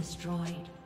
Destroyed.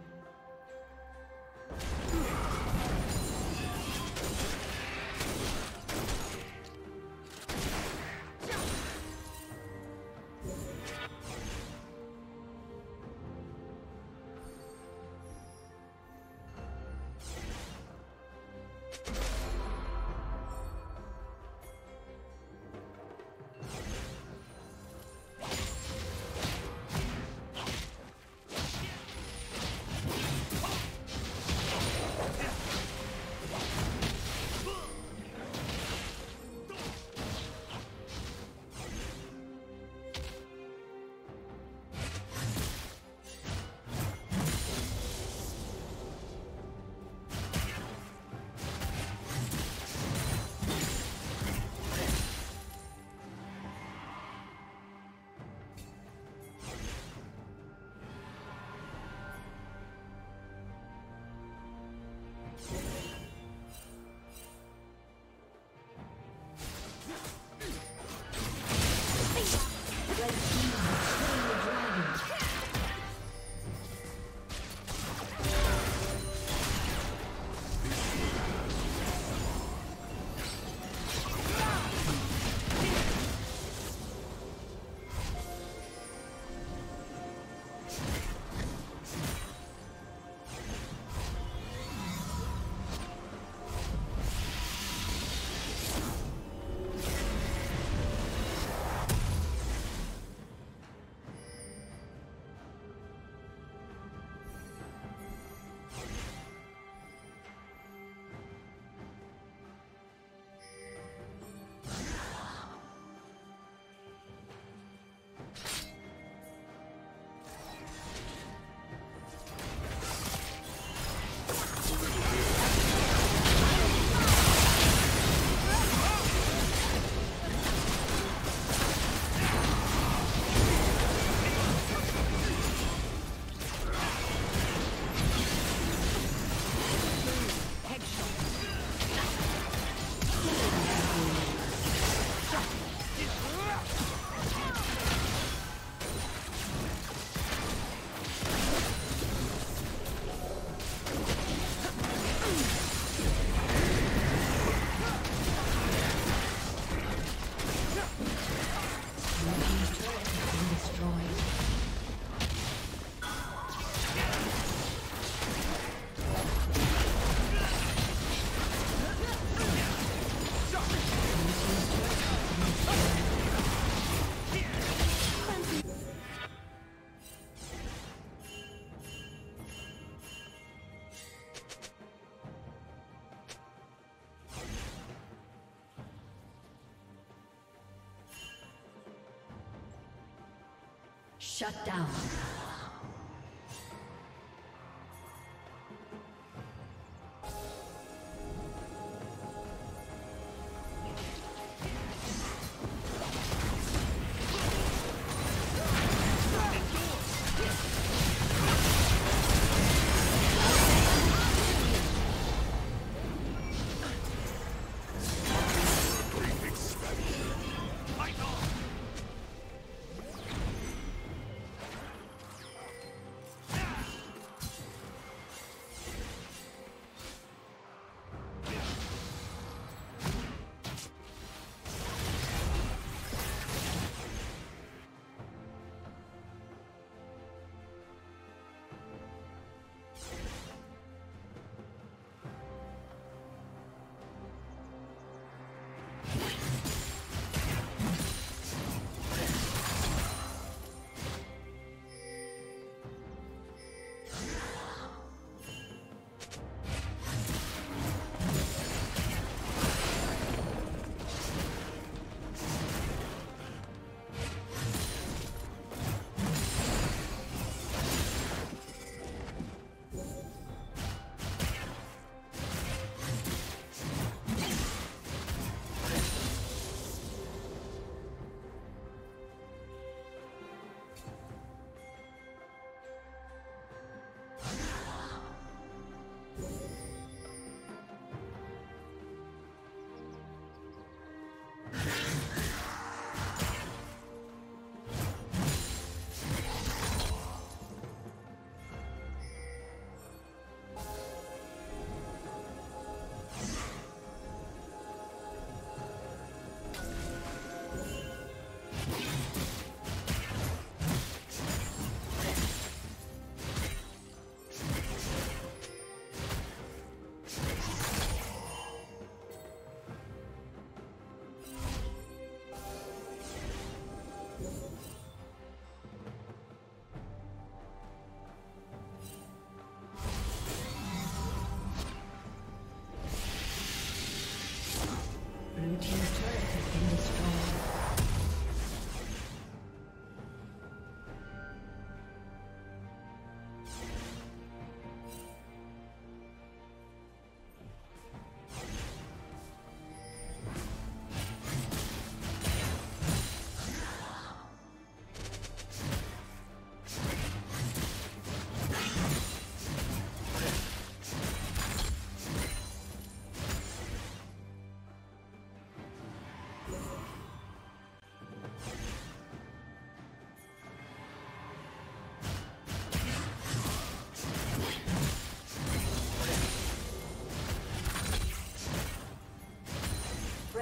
Shut down.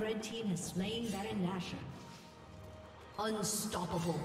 Red team has slain Baron Nashor. Unstoppable.